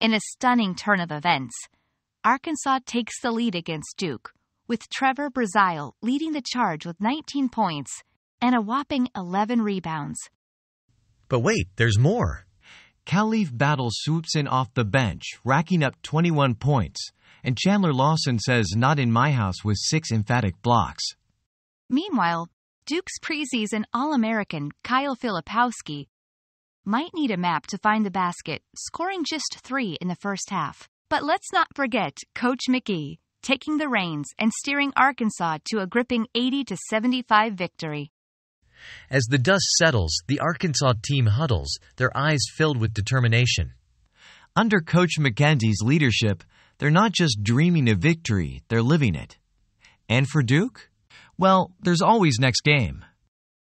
In a stunning turn of events, Arkansas takes the lead against Duke, with Trevor Brazile leading the charge with 19 points and a whopping 11 rebounds. But wait, there's more. Khalif Battle swoops in off the bench, racking up 21 points, and Chandler Lawson says not in my house with six emphatic blocks. Meanwhile, Duke's preseason All-American Kyle Filipowski might need a map to find the basket, scoring just three in the first half. But let's not forget Coach McGee taking the reins and steering Arkansas to a gripping 80 to 75 victory. As the dust settles, the Arkansas team huddles, their eyes filled with determination. Under Coach McKenzie's leadership, they're not just dreaming of victory, they're living it. And for Duke? Well, there's always next game.